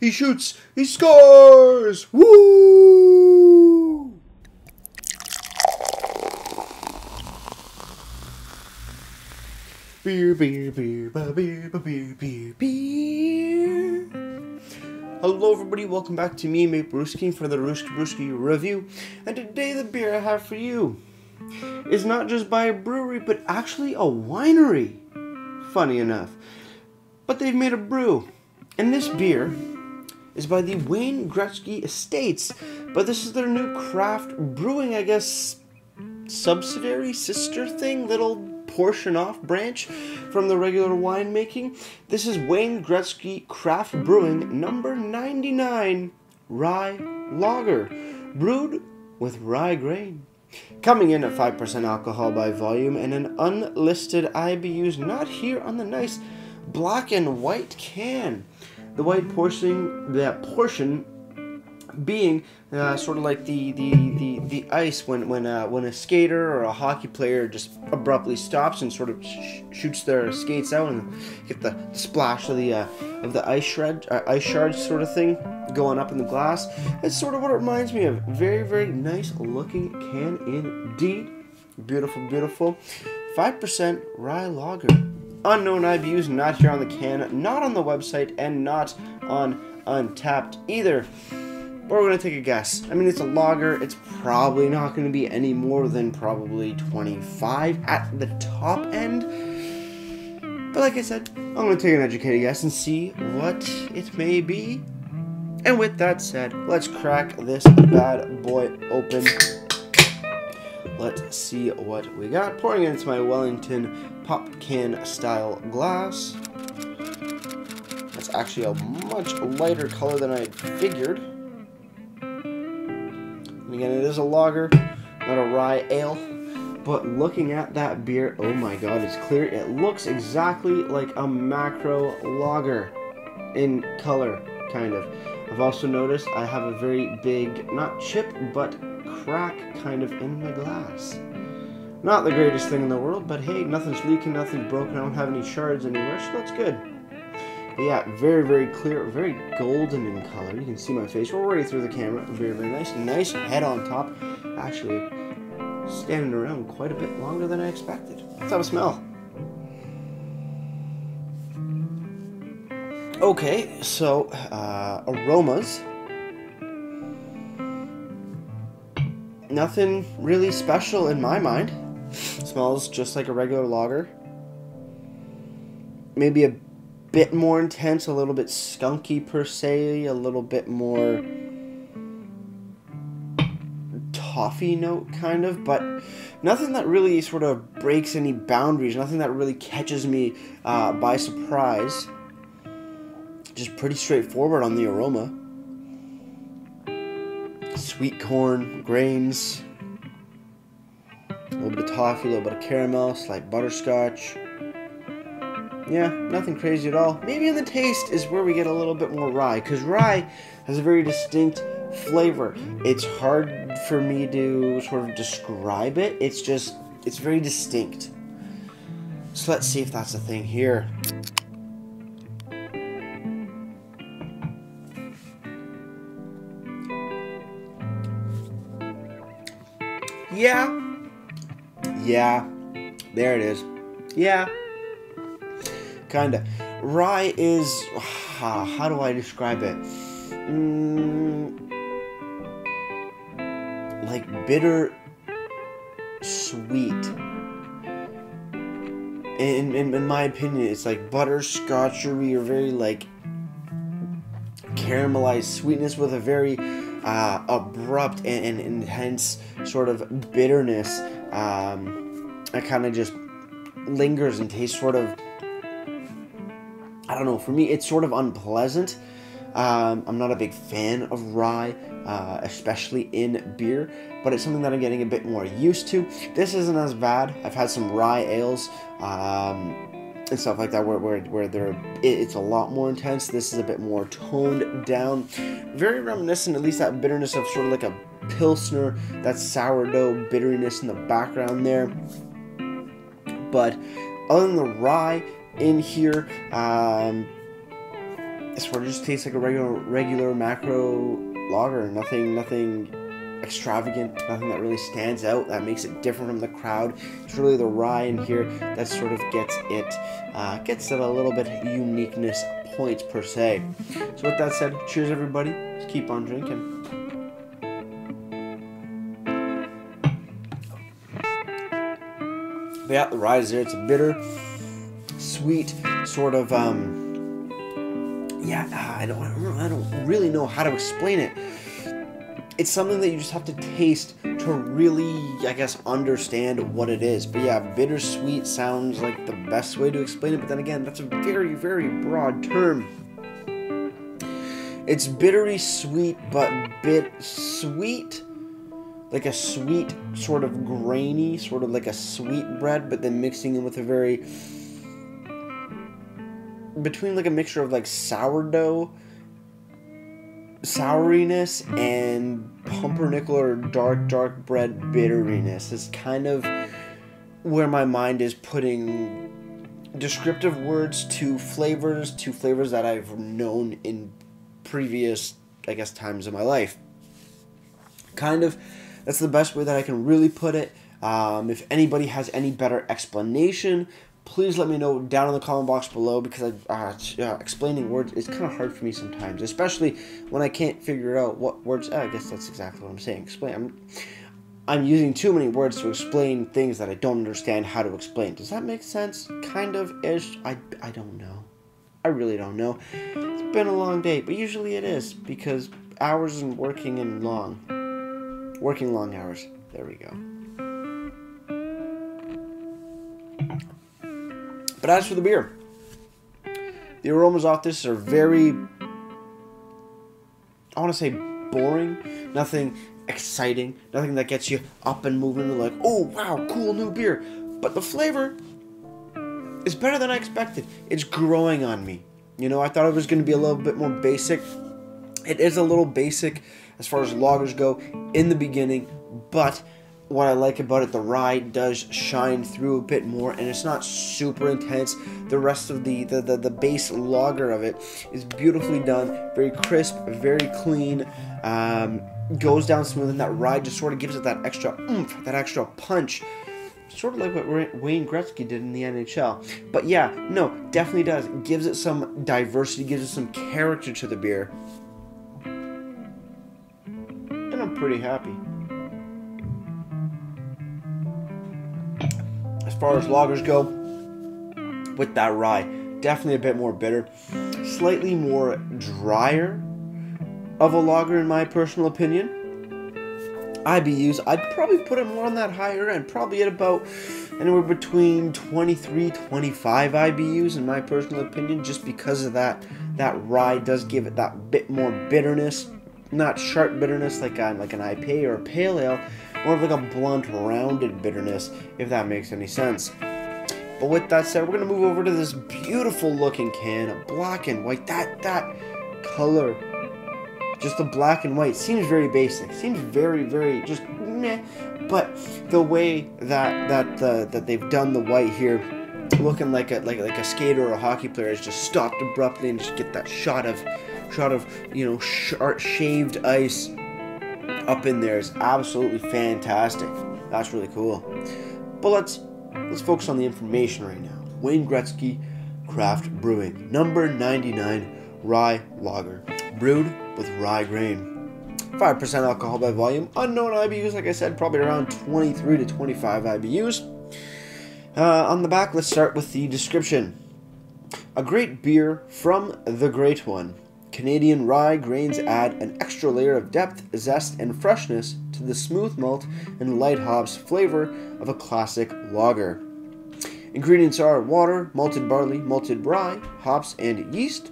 He shoots. He scores. Woo! Beer, beer, beer, ba, beer, ba, beer, beer, beer. Hello, everybody. Welcome back to me, Maple Ruski, for the Ruski Brewski review. And today, the beer I have for you is not just by a brewery, but actually a winery. Funny enough. But they've made a brew. And this beer is by the Wayne Gretzky Estates. But this is their new craft brewing, I guess, subsidiary, sister thing, little portion off branch from the regular winemaking. This is Wayne Gretzky Craft Brewing number 99 Rye Lager, brewed with rye grain. Coming in at 5% alcohol by volume and an unlisted IBUs not here on the nice black and white can. The white portion, that portion being uh, sort of like the, the, the, the ice when when uh, when a skater or a hockey player just abruptly stops and sort of sh- shoots their skates out and get the splash of the uh, of the ice shred uh, ice shards sort of thing going up in the glass. It's sort of what it reminds me of. Very very nice looking can indeed. Beautiful beautiful. Five percent rye lager. Unknown IBUs not here on the can, not on the website, and not on Untappd either. But we're going to take a guess. I mean, it's a lager. It's probably not going to be any more than probably 25 at the top end. But like I said, I'm going to take an educated guess and see what it may be. And with that said, let's crack this bad boy open. Let's see what we got. Pouring it into my Wellington pop can style glass. That's actually a much lighter color than I figured. And again, it is a lager, not a rye ale. But looking at that beer, oh my god, it's clear. It looks exactly like a macro lager in color, kind of. I've also noticed I have a very big, not chip, but crack kind of in the glass. Not the greatest thing in the world, but hey, nothing's leaking, nothing's broken, I don't have any shards anywhere, so that's good. But yeah, very, very clear, very golden in color. You can see my face already through the camera. Very, very nice. Nice head on top. Actually, standing around quite a bit longer than I expected. Let's have a smell. Okay, so uh, aromas. Nothing really special in my mind. Smells just like a regular lager. Maybe a bit more intense, a little bit skunky per se, a little bit more toffee note kind of, but nothing that really sort of breaks any boundaries, nothing that really catches me uh, by surprise. Just pretty straightforward on the aroma. Sweet corn, grains, little bit of toffee, a little bit of caramel, slight butterscotch. Yeah, nothing crazy at all. Maybe in the taste is where we get a little bit more rye, because rye has a very distinct flavor. It's hard for me to sort of describe it. It's just, it's very distinct. So let's see if that's a thing here. Yeah. Yeah. There it is. Yeah. Kinda. Rye is. Uh, how do I describe it? Mm, like bitter, sweet. In, in, in my opinion, it's like butterscotchery or very like caramelized sweetness with a very uh, abrupt and, and, intense sort of bitterness um, that kind of just lingers and tastes sort of I don't know. For me, it's sort of unpleasant. Um, I'm not a big fan of rye, uh, especially in beer, but it's something that I'm getting a bit more used to. This isn't as bad. I've had some rye ales um, and stuff like that where, where, where they're, it's a lot more intense. This is a bit more toned down. Very reminiscent, at least that bitterness of sort of like a Pilsner, that sourdough bitterness in the background there. But other than the rye, in here. Um, it sort of just tastes like a regular regular macro lager. Nothing nothing extravagant, nothing that really stands out that makes it different from the crowd. It's really the rye in here that sort of gets it uh, gets it a little bit uniqueness points per se. So with that said, cheers everybody. Let's keep on drinking. But yeah, the rye is there. It's a bitter, sweet sort of um yeah, I don't I don't really know how to explain it it's something that you just have to taste to really, I guess, understand what it is. But yeah, bittersweet sounds like the best way to explain it. But then again, that's a very, very broad term. It's bittery sweet, but bit sweet, like a sweet, sort of grainy, sort of like a sweet bread, but then mixing in with a very between like a mixture of like sourdough souriness and pumpernickel or dark dark bread bitterness is kind of where my mind is putting descriptive words to flavors to flavors that I've known in previous I guess times of my life. Kind of that's the best way that I can really put it. Um, if anybody has any better explanation, please let me know down in the comment box below because I, uh, uh, explaining words is kind of hard for me sometimes, especially when I can't figure out what words. Uh, I guess that's exactly what I'm saying. Explain. I'm, I'm using too many words to explain things that I don't understand how to explain. Does that make sense? Kind of ish. I, I don't know. I really don't know. It's been a long day, but usually it is because hours and working and long. Working long hours. There we go. But as for the beer, the aromas off this are very, I want to say boring. Nothing exciting. Nothing that gets you up and moving like, oh wow, cool new beer. But the flavor is better than I expected. It's growing on me. You know, I thought it was going to be a little bit more basic. It is a little basic as far as lagers go in the beginning, but what I like about it, the ride does shine through a bit more, and it's not super intense. The rest of the the, the, the base lager of it is beautifully done, very crisp, very clean, um, goes down smooth, and that ride just sort of gives it that extra oomph, that extra punch. Sort of like what Wayne Gretzky did in the NHL. But yeah, no, definitely does. Gives it some diversity, gives it some character to the beer. And I'm pretty happy. Far as lagers go, with that rye, definitely a bit more bitter, slightly more drier of a lager in my personal opinion. IBUs, I'd probably put it more on that higher end, probably at about anywhere between 23, 25 IBUs in my personal opinion, just because of that. That rye does give it that bit more bitterness, not sharp bitterness like a, like an IPA or a pale ale, more of like a blunt, rounded bitterness, if that makes any sense. But with that said, we're gonna move over to this beautiful looking can, black and white. That that color, just the black and white, seems very basic. Seems very very just meh. But the way that that that they've done the white here, looking like a like like a skater or a hockey player, has just stopped abruptly and just get that shot of shot of you know sharp shaved ice up in there is absolutely fantastic. That's really cool. But let's let's focus on the information right now. Wayne Gretzky Craft Brewing, number 99 rye lager, brewed with rye grain. 5% alcohol by volume, unknown IBUs, like I said, probably around 23 to 25 IBUs. Uh, on the back, let's start with the description. A great beer from the Great One. Canadian rye grains add an extra layer of depth, zest, and freshness to the smooth malt and light hops flavor of a classic lager. Ingredients are water, malted barley, malted rye, hops, and yeast.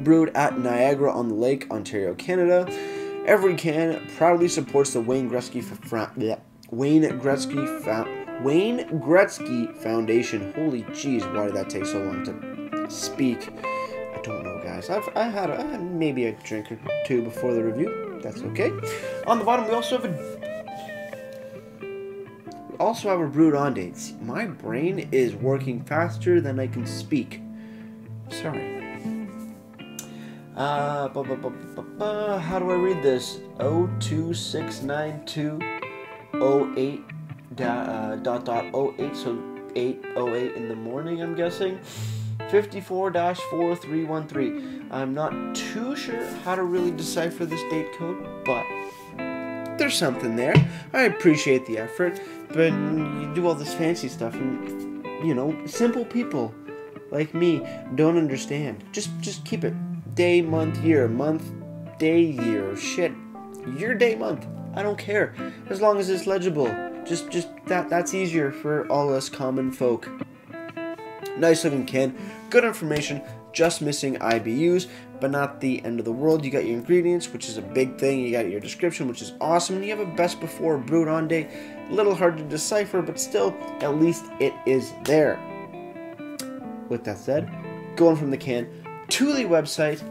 Brewed at Niagara on the Lake, Ontario, Canada. Every can proudly supports the Wayne Gretzky Wayne Gretzky fa- Wayne Gretzky Foundation. Holy jeez, why did that take so long to speak? I've I had, maybe a drink or two before the review. That's okay. On the bottom, we also have a we also have a brewed on dates. My brain is working faster than I can speak. Sorry. Uh, bu- bu- bu- how do I read this? 02692 08 da, uh, dot dot 08, so 808 in the morning, I'm guessing. 54 4313. Mm-hmm. I'm not too sure how to really decipher this date code, but there's something there. I appreciate the effort, but you do all this fancy stuff, and you know, simple people like me don't understand. Just just keep it day, month, year, month, day, year, shit, year, day, month. I don't care as long as it's legible. Just just that that's easier for all us common folk. Nice looking can, good information, just missing IBUs, but not the end of the world. You got your ingredients, which is a big thing. You got your description, which is awesome. And you have a best before brewed on day. A little hard to decipher, but still, at least it is there. With that said, going from the can to the website,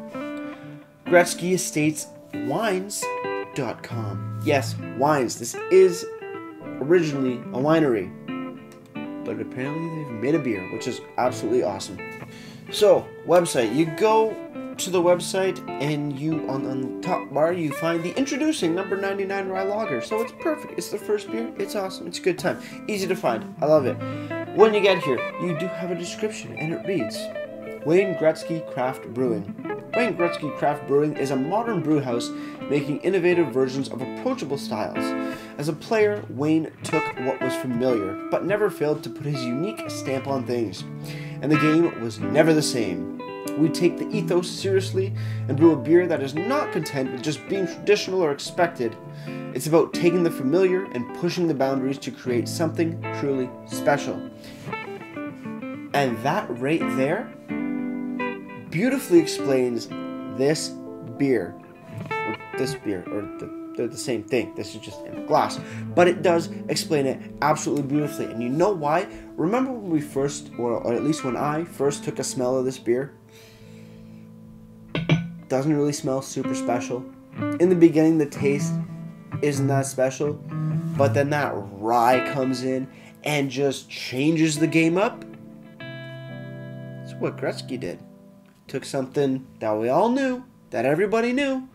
Gretzky Estates Wines.com. Yes, wines. This is originally a winery but apparently they've made a beer, which is absolutely awesome. So, website. You go to the website and you on, on the top bar you find the introducing number 99 rye lager. So it's perfect. It's the first beer. It's awesome. It's a good time. Easy to find. I love it. When you get here, you do have a description and it reads Wayne Gretzky Craft Brewing. Wayne Gretzky Craft Brewing is a modern brew house making innovative versions of approachable styles. As a player, Wayne took what was familiar, but never failed to put his unique stamp on things. And the game was never the same. We take the ethos seriously and brew a beer that is not content with just being traditional or expected. It's about taking the familiar and pushing the boundaries to create something truly special. And that right there beautifully explains this beer. Or this beer, or the they're the same thing. This is just in glass. But it does explain it absolutely beautifully. And you know why? Remember when we first, or, or at least when I first took a smell of this beer? Doesn't really smell super special. In the beginning, the taste isn't that special. But then that rye comes in and just changes the game up. That's what Gretzky did. Took something that we all knew, that everybody knew,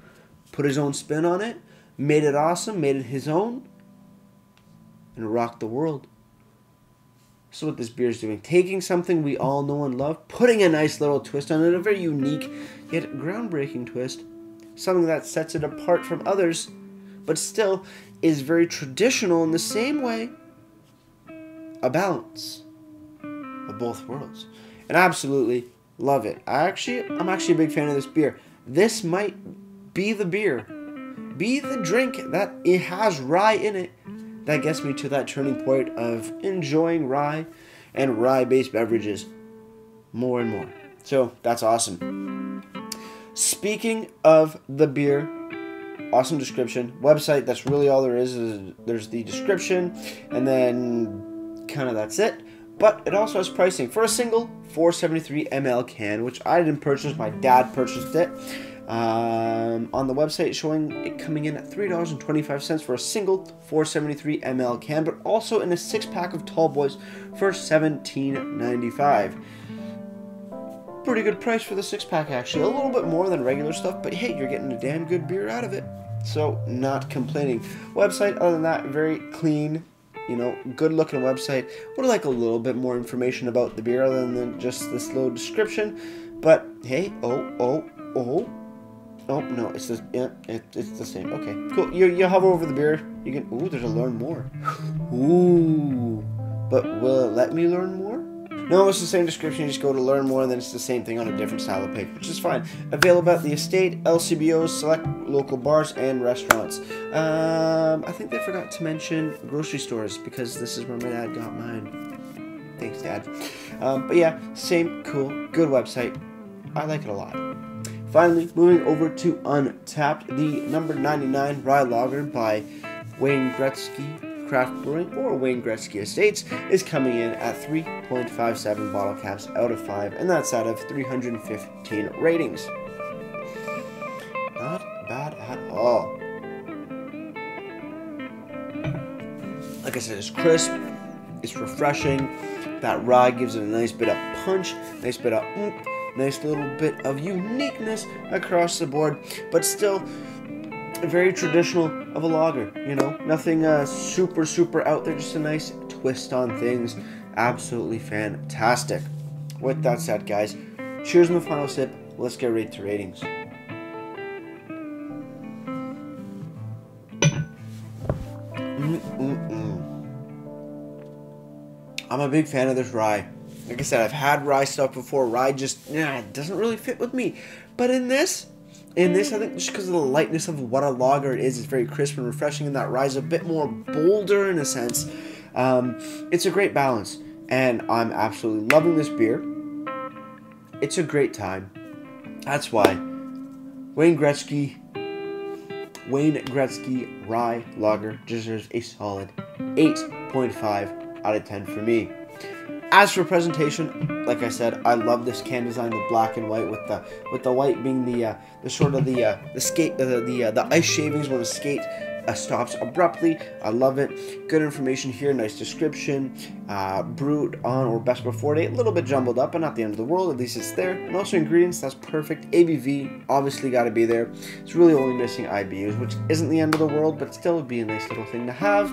put his own spin on it, made it awesome, made it his own, and rocked the world. So what this beer is doing, taking something we all know and love, putting a nice little twist on it, a very unique yet groundbreaking twist, something that sets it apart from others, but still is very traditional in the same way. A balance of both worlds, and I absolutely love it. I actually, I'm actually a big fan of this beer. This might be the beer be the drink that it has rye in it that gets me to that turning point of enjoying rye and rye based beverages more and more. So that's awesome. Speaking of the beer, awesome description. Website, that's really all there is, is there's the description and then kind of that's it. But it also has pricing for a single 473 ml can, which I didn't purchase, my dad purchased it um, on the website showing it coming in at $3.25 for a single 473 ml can, but also in a six pack of tall boys for $17.95. Pretty good price for the six pack, actually. A little bit more than regular stuff, but hey, you're getting a damn good beer out of it. So, not complaining. Website, other than that, very clean, you know, good looking website. Would like a little bit more information about the beer other than just this little description. But hey, oh, oh, oh, Oh no, it's the yeah, it, it's the same. Okay, cool. You you hover over the beer. You can. Ooh, there's a learn more. Ooh, but will it let me learn more? No, it's the same description. You just go to learn more, and then it's the same thing on a different style of page, which is fine. Available at the estate, LCBOs, select local bars and restaurants. Um, I think they forgot to mention grocery stores because this is where my dad got mine. Thanks, Dad. Um, but yeah, same cool, good website. I like it a lot. Finally, moving over to Untappd, the number 99 Rye Lager by Wayne Gretzky Craft Brewing or Wayne Gretzky Estates is coming in at 3.57 bottle caps out of 5, and that's out of 315 ratings. Not bad at all. Like I said, it's crisp, it's refreshing. That rye gives it a nice bit of punch, nice bit of oomph Nice little bit of uniqueness across the board, but still very traditional of a lager. You know, nothing uh, super super out there. Just a nice twist on things. Absolutely fantastic. With that said, guys, cheers on the final sip. Let's get right to ratings. Mm-mm-mm. I'm a big fan of this rye. Like I said, I've had rye stuff before. Rye just yeah, it doesn't really fit with me. But in this, in this, I think just because of the lightness of what a lager it is, it's very crisp and refreshing, and that rye is a bit more bolder in a sense. Um, it's a great balance, and I'm absolutely loving this beer. It's a great time. That's why Wayne Gretzky, Wayne Gretzky Rye Lager deserves a solid 8.5 out of 10 for me. As for presentation, like I said, I love this can design, the black and white with the with the white being the uh, the sort of the uh, the skate the the, uh, the ice shavings when the skate uh, stops abruptly. I love it. Good information here, nice description. Uh, brewed on or best before date, a little bit jumbled up, but not the end of the world. At least it's there. And also ingredients, that's perfect. ABV, obviously got to be there. It's really only missing IBUs, which isn't the end of the world, but still would be a nice little thing to have.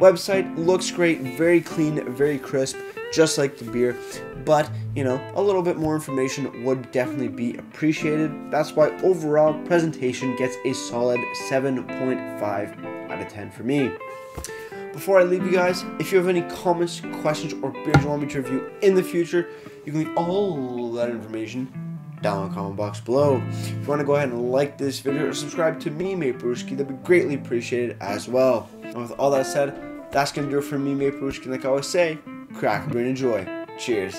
Website looks great, very clean, very crisp just like the beer. But, you know, a little bit more information would definitely be appreciated. That's why overall presentation gets a solid 7.5 out of 10 for me. Before I leave you guys, if you have any comments, questions, or beers you want me to review in the future, you can leave all that information down in the comment box below. If you want to go ahead and like this video or subscribe to me, Maple Ruski, that'd be greatly appreciated as well. And with all that said, that's going to do it for me, Maple Ruski. Like I always say, crack a and enjoy. Cheers.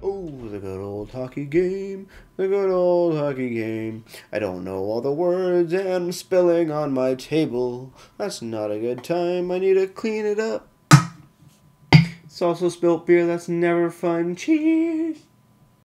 Oh, the good old hockey game, the good old hockey game. I don't know all the words and I'm spilling on my table. That's not a good time, I need to clean it up. It's also spilt beer, that's never fun. Cheers.